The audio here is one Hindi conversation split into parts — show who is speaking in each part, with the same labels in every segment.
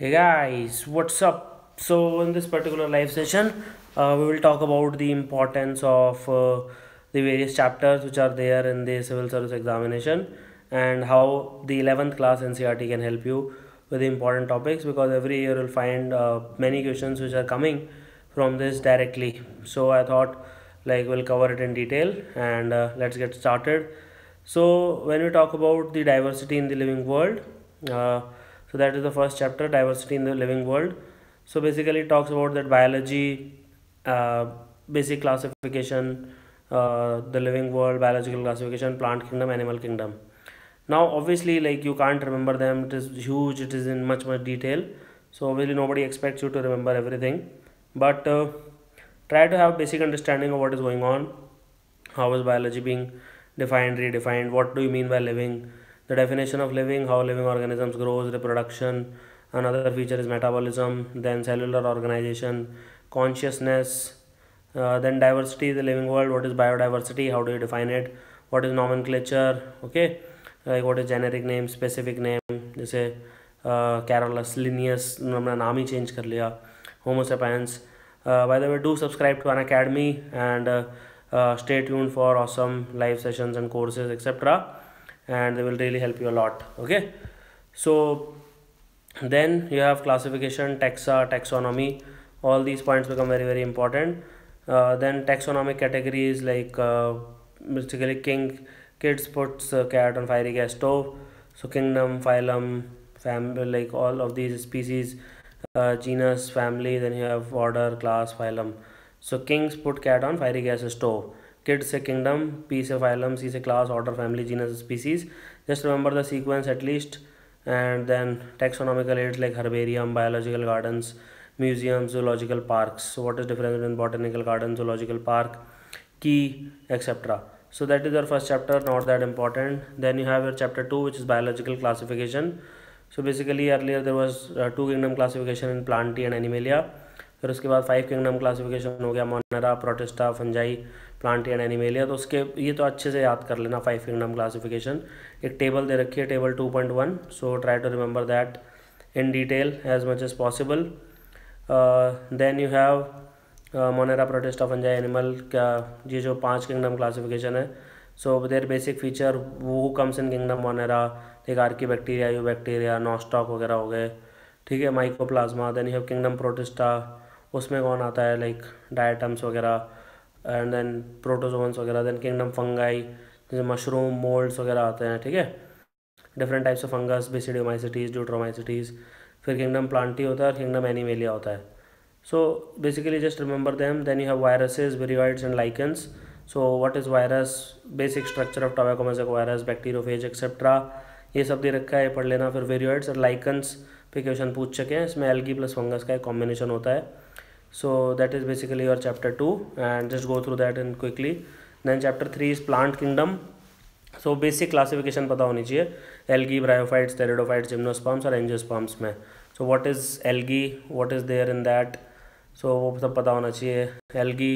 Speaker 1: Hey guys, what's up? So, in this particular live session, uh, we will talk about the importance of uh, the various chapters which are there in the civil service examination and how the 11th class NCRT can help you with the important topics because every year you'll find uh, many questions which are coming from this directly. So, I thought like we'll cover it in detail and uh, let's get started. So, when we talk about the diversity in the living world, uh, so that is the first chapter diversity in the living world. So basically it talks about that biology uh, basic classification uh, the living world biological classification plant kingdom animal kingdom. Now obviously like you can't remember them. It is huge. It is in much much detail. So obviously nobody expects you to remember everything. But uh, try to have basic understanding of what is going on. How is biology being defined redefined? What do you mean by living the definition of living how living organisms grows reproduction another feature is metabolism then cellular organization consciousness uh, then diversity the living world what is biodiversity how do you define it what is nomenclature okay like what is generic name specific name जैसे कैरोलस लिनियस हमने नाम ही चेंज कर लिया होमोसेपेंस by the way do subscribe to an academy and uh, uh, stay tuned for awesome live sessions and courses etc and they will really help you a lot okay? So then you have classification taxa taxonomy. All these points become very very important. Uh, then taxonomic categories like uh, basically king kids puts uh, cat on fiery gas stove. So kingdom phylum family like all of these species uh, genus family then you have order class phylum. So kings put cat on fiery gas stove K से किंगडम पी से फाइलम सी से class order family genus species just remember the sequence at least and then taxonomical aids like herbarium biological gardens museum zoological park what is difference in botanical garden zoological park की etcetera so that is your first chapter not that important then you have your chapter two which is biological classification so basically earlier there was two kingdom classification in plantae and animalia फिर उसके बाद फाइव किंगडम क्लासिफिकेशन हो गया monera protista fungi plant and animalia तो उसके, ये तो अच्छे से याद कर लेना फाइव किंगडम क्लासिफिकेशन एक टेबल दे रखी है table two point one so try to remember that in detail as much as possible then you have monera protist of fungi animal क्या, ये जो पाँच किंगडम क्लासिफिकेशन है। सो देर बेसिक फीचर वो कम्स इन किंगडम मोनेरा एक archaebacteria eubacteria nostoc वगैरह हो गए, ठीक है mycoplasma then you have kingdom protista उसमें कौन आता है लाइक डायटम्स वगैरह। एंड देन प्रोटोजोन्स वगैरह देन किंगडम फंगाई जैसे मशरूम मोल्ड्स वगैरह आते हैं, ठीक है? Different types of fungus basidiomycetes deuteromycetes फिर किंगडम प्लांटी होता है और किंगडम एनिमेलिया होता है। So basically just remember them then you have viruses viroids and lichens so what is virus basic structure of tobacco mosaic virus bacteriophage etcetera ये सब दे रखा है पढ़ लेना। फिर वेरियोइड्स और लाइकन्स पे क्वेश्चन पूछ सके हैं। इसमें एल्गी प्लस फंगस का एक कॉम्बिनेशन होता है। So that is basically your chapter 2 and just go through that and quickly then chapter 3 is plant kingdom so basic classification पता होनी चाहिए algae bryophytes pteridophytes gymnosperms और angiosperms में so what is algae what is there in that so वो सब पता होना चाहिए algae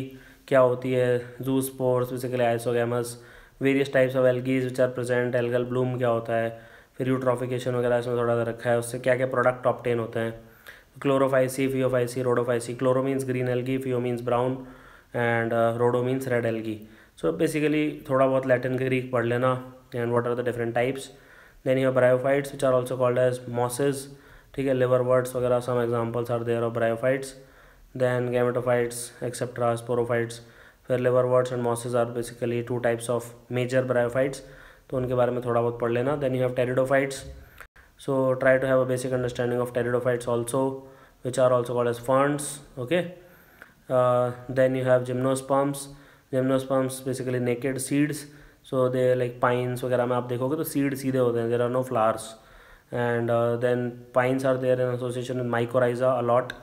Speaker 1: क्या होती है zoospores basically isogamous various types of algae which are present algal bloom क्या होता है फिर यूट्रॉफिकेशन वगैरह इसमें थोड़ा सा रखा है उससे क्या क्या प्रोडक्ट ऑप्टेन होते हैं chlorophyceae phaeophyceae rhodophyceae chloro means green algae phaeo means brown and rhodo means red algae so basically थोड़ा बहुत लैटिन के ग्रीक पढ़ लेना and what are the different types then your bryophytes which are also called as mosses ठीक है लिवर वर्ड्स वगैरह some examples are there of bryophytes then gametophytes etcetera sporophytes फिर liverworts and mosses are basically two types of major bryophytes तो उनके बारे में थोड़ा बहुत पढ़ लेना. Then you have pteridophytes so try to have a basic understanding of pteridophytes also which are also called as ferns okay uh, then you have gymnosperms gymnosperms basically naked seeds so they like pines वगैरह में आप देखोगे तो seed सीधे होते हैं there are no flowers and uh, then pines are there in association with mycorrhiza a lot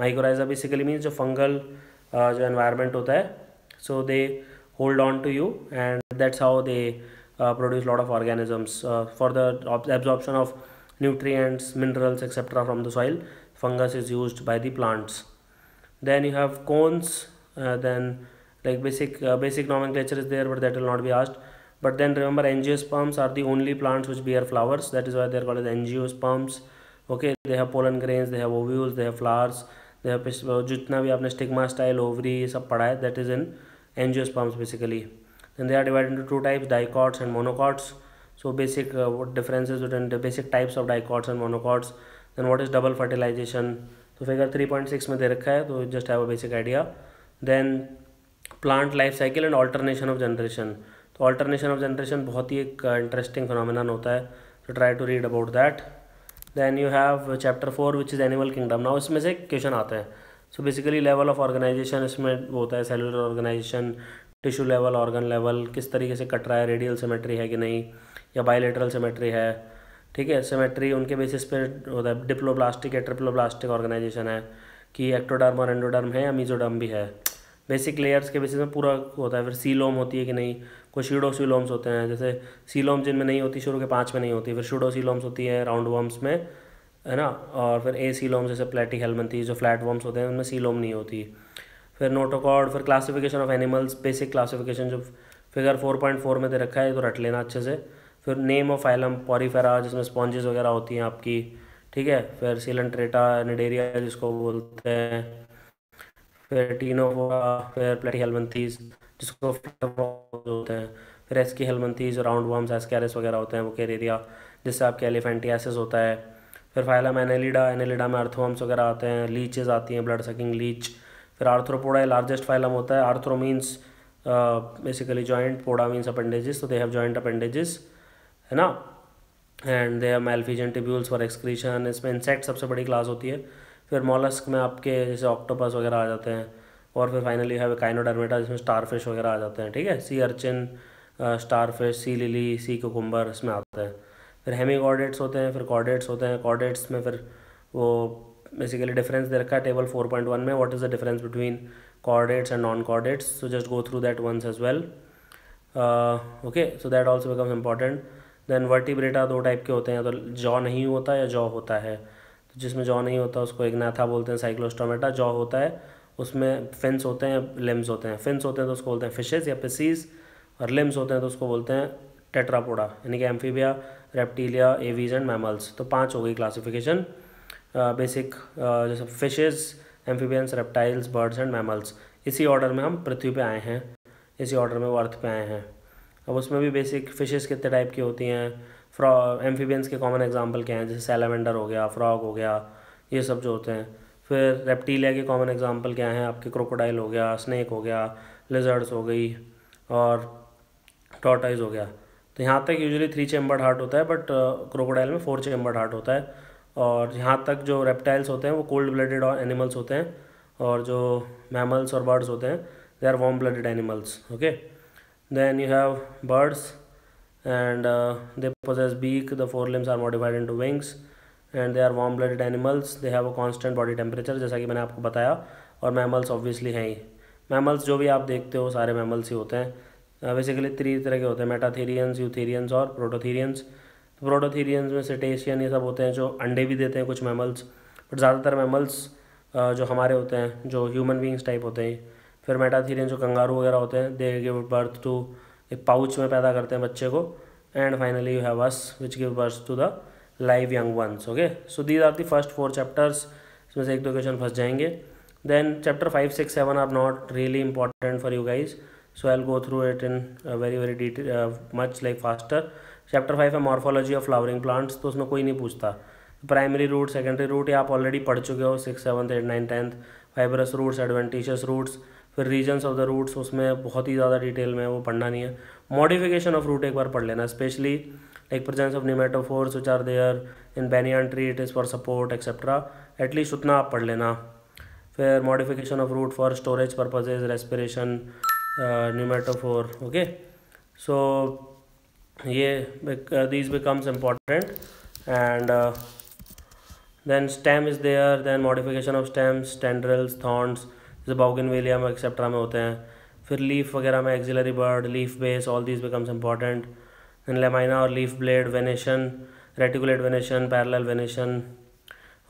Speaker 1: mycorrhiza basically means जो fungal uh, जो environment होता है so they hold on to you and that's how they uh, produce lot of organisms uh, for the absorption of nutrients minerals etc from the soil fungus is used by the plants then you have cones uh, then like basic uh, basic nomenclature is there but that will not be asked but then remember angiosperms are the only plants which bear flowers that is why they are called as angiosperms okay they have pollen grains they have ovules they have flowers they have जितना भी आपने स्टिग्मा स्टाइल ओवरी ये सब पढ़ा है that is in angiosperms basically then they are divide into two types dicots and monocots So basic uh, what differences between the basic types of dicots and monocots then what is double fertilization so figure 3.6 में दे रखा है तो just have a basic idea then plant life cycle and alternation of generation तो alternation of generation बहुत ही एक interesting phenomenon होता है so try to read about that then you have chapter four which is animal kingdom now इसमें से क्वेश्चन आते हैं so basically level of organisation इसमें वो होता है cellular organisation tissue level organ level किस तरीके से कट रहा है रेडियल सिमेट्री है कि नहीं या बायोलेटरल सिमेट्री है, ठीक है? सिमेट्री उनके बेसिस पे होता है डिप्लोब्लास्टिक या ट्रिप्लोब्लास्टिक ऑर्गेनाइजेशन है कि एक्टोडर्म और एंडोडर्म है, या मीजोडर्म भी है। बेसिक लेयर्स के बेसिस में पूरा होता है, फिर सीलोम होती है कि नहीं? कुछ सीलोम्स होते हैं, जैसे सीलोम जिनमें नहीं होती शुरू के पाँच में नहीं होती, फिर सीलोम्स होती है राउंड वर्म्स में, है ना? और फिर ए सीलोम जैसे प्लेटी हेलमंथी जो फ्लैट वर्म्स होते हैं, उनमें सीलोम नहीं होती। फिर नोटोकॉर्ड फिर classification of animals basic classification जो फिगर फोर पॉइंट फोर में दे रखा है तो रट लेना अच्छे से। फिर नेम ऑफ़ फाइलम पॉरीफेरा जिसमें स्पॉन्जेस वगैरह होती हैं आपकी, ठीक है? फिर सिलेंट्रेटा निडेरिया जिसको बोलते हैं। फिर टीनोवा फिर प्लेटी हेलमंथीज जिसको होते हैं। फिर ASCII helminths round worms Ascaris वगैरह होते हैं, वो कैरेरिया जिससे आपके एलिफेंटियासिस होता है। फिर फाइलम एनेलिडा एनेलिडा में अर्थवर्म्स वगैरह आते हैं लीचेज आती हैं ब्लड सकिंग लीच फिर आर्थ्रोपोडा लार्जेस्ट फाइलम होता है। Arthro means basically joint poda means appendages तो दे हैव जॉइंट अपेंडेजिस है ना? And they are Malpighian tubules for excretion इसमें इंसेक्ट सबसे बड़ी क्लास होती है। फिर मॉलस्क में आपके जैसे ऑक्टोपस वगैरह आ जाते हैं। और फिर फाइनली है काइनोडर्मेटा जिसमें स्टारफिश वगैरह आ जाते हैं, ठीक है? Sea urchin starfish sea lily sea cucumber इसमें आते हैं। फिर हेमी कॉर्डेट्स होते हैं, फिर कॉर्डेट्स होते हैं। कॉर्डेट्स में फिर वो बेसिकली डिफरेंस दे रखा है टेबल फोर पॉइंट वन में। What is the difference between chordates and non chordates so just go through that once as well okay so that also becomes important then Vertebrata दो टाइप के होते हैं तो जॉ नहीं होता या जॉ होता है। तो जिसमें जॉ नहीं होता, उसको एक नाथा बोलते हैं साइक्लोस्टोमेटा जॉ होता है। उसमें फिन्स होते हैं लिम्स होते हैं। फिन्स होते हैं तो उसको बोलते हैं फिशेज या पिसीज और लिम्स होते हैं तो उसको बोलते हैं टेट्रापोडा यानी कि Amphibia Reptilia Aves and mammals तो पाँच हो गई क्लासिफिकेशन बेसिक जैसे fishes amphibians reptiles birds and mammals इसी ऑर्डर में हम पृथ्वी पे आए हैं। इसी ऑर्डर में वो अर्थ पे आए हैं। अब उसमें भी बेसिक फिशेस कितने टाइप की होती हैं? फ्रॉ एम्फीबियंस के कॉमन एग्जांपल क्या हैं? जैसे सैलामेंडर हो गया फ्रॉग हो गया, ये सब जो होते हैं। फिर रेप्टीलिया के कॉमन एग्जांपल क्या हैं? आपके क्रोकोडाइल हो गया स्नैक हो गया लिजर्ड्स हो गई और टॉटाइज हो गया। तो यहाँ तक यूजुअली थ्री चेम्बर्ड हार्ट होता है बट क्रोकोडाइल में फोर चेम्बर्ड हार्ट होता है। और यहाँ तक जो रेप्टाइल्स होते हैं, वो कोल्ड ब्लडेड एनिमल्स होते हैं। और जो मैमल्स और बर्ड्स होते हैं they are warm blooded animals okay then you have birds and uh, they possess beak. The forelimbs are modified into wings and they are warm blooded animals. They have a constant body temperature जैसा कि मैंने आपको बताया और मैमल्स ऑब्वियसली हैं ही। मैमल्स जो भी आप देखते हो सारे मैमल्स ही होते हैं। बेसिकली uh, तरह के होते हैं मेटाथीरियंस यूथीरियंस और प्रोटोथीरियंस तो प्रोटोथीरियंस में सिटेशियन ये सब होते हैं जो अंडे भी देते हैं कुछ मैमल्स बट ज़्यादातर मैमल्स जो हमारे होते हैं जो ह्यूमन बींग्स टाइप होते हैं फिर मेटाथीरियन जो कंगारू वगैरह होते हैं दे गिव बर्थ टू एक पाउच में पैदा करते हैं बच्चे को and finally you have us which give birth to the live young ones okay so these are the first four chapters इसमें से एक दो क्वेश्चन फंस जाएँगे। Then chapter five six seven are not really important for you guys so I go through it in very very detail much like faster chapter five है मॉर्फोलॉजी ऑफ़ फ्लावरिंग प्लांट्स तो उसमें कोई नहीं पूछता। प्राइमरी रूट सेकेंडरी रूट या आप ऑलरेडी पढ़ चुके हो six seventh eight nine tenth fibrous roots adventitious roots फिर रीजन्स ऑफ़ द रूट्स उसमें बहुत ही ज़्यादा डिटेल में वो पढ़ना नहीं है। मॉडिफिकेशन ऑफ़ रूट एक बार पढ़ लेना specially like presence of pneumatophores which are there in banyan tree it is for support etcetera at least उतना आप पढ़ लेना। फिर modification of root for storage purposes respiration pneumatophore okay so ये this becomes important and then stem is there, then modification of stems, tendrils, thorns जैसे बाउगनवेलिया में एक्सेट्रा में होते हैं। फिर लीफ वगैरह में axillary bud leaf base all these becomes important in lamina और leaf blade venation reticulate venation parallel venation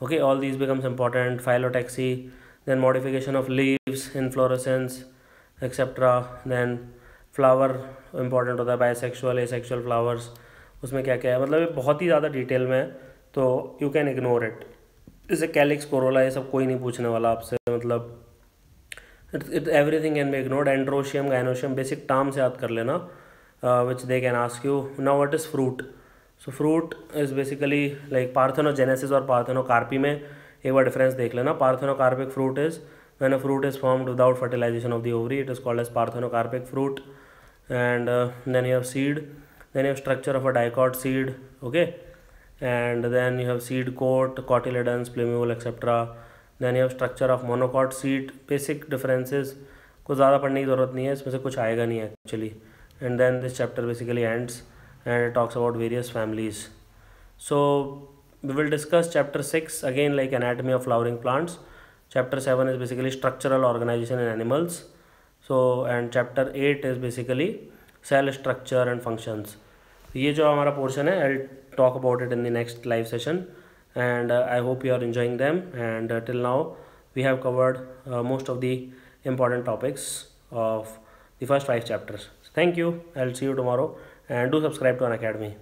Speaker 1: okay, all these becomes important. Phyllotaxy, then modification of leaves, inflorescence etc then flower important होता है बायसेक्सुअल एसेक्सुअल फ्लावर्स उसमें क्या क्या है? मतलब ये बहुत ही ज़्यादा डिटेल में है तो यू कैन इग्नोर इट जैसे कैलिक्स कोरोला ये सब कोई नहीं पूछने वाला आपसे मतलब it everything can make note androecium gynoecium basic terms याद कर लेना which they can ask you now what is fruit so fruit is basically like parthenogenesis और पार्थनो कार्पी में एक बार डिफरेंस देख लेना. Parthenocarpic fruit is when a fruit is formed without fertilisation of the ovary it is called as parthenocarpic fruit and then you have seed then you have structure of a dicot seed okay and then you have seed coat cotyledon plumule etcetera then you have structure of monocot seed basic differences को ज़्यादा पढ़ने की ज़रूरत नहीं है, इसमें से कुछ आएगा नहीं actually and then this chapter basically ends and talks about various families so we will discuss chapter six again like anatomy of flowering plants chapter seven is basically structural organisation in animals so and chapter eight is basically cell structure and functions ये जो हमारा पोर्शन है I talk about it in the next live session and uh, I hope you are enjoying them. And uh, till now we have covered uh, most of the important topics of the first five chapters. Thank you. I'll see you tomorrow. And do subscribe to an academy